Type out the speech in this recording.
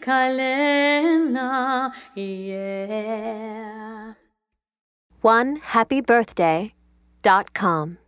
Kalena, yeah. One happy birthday dot com.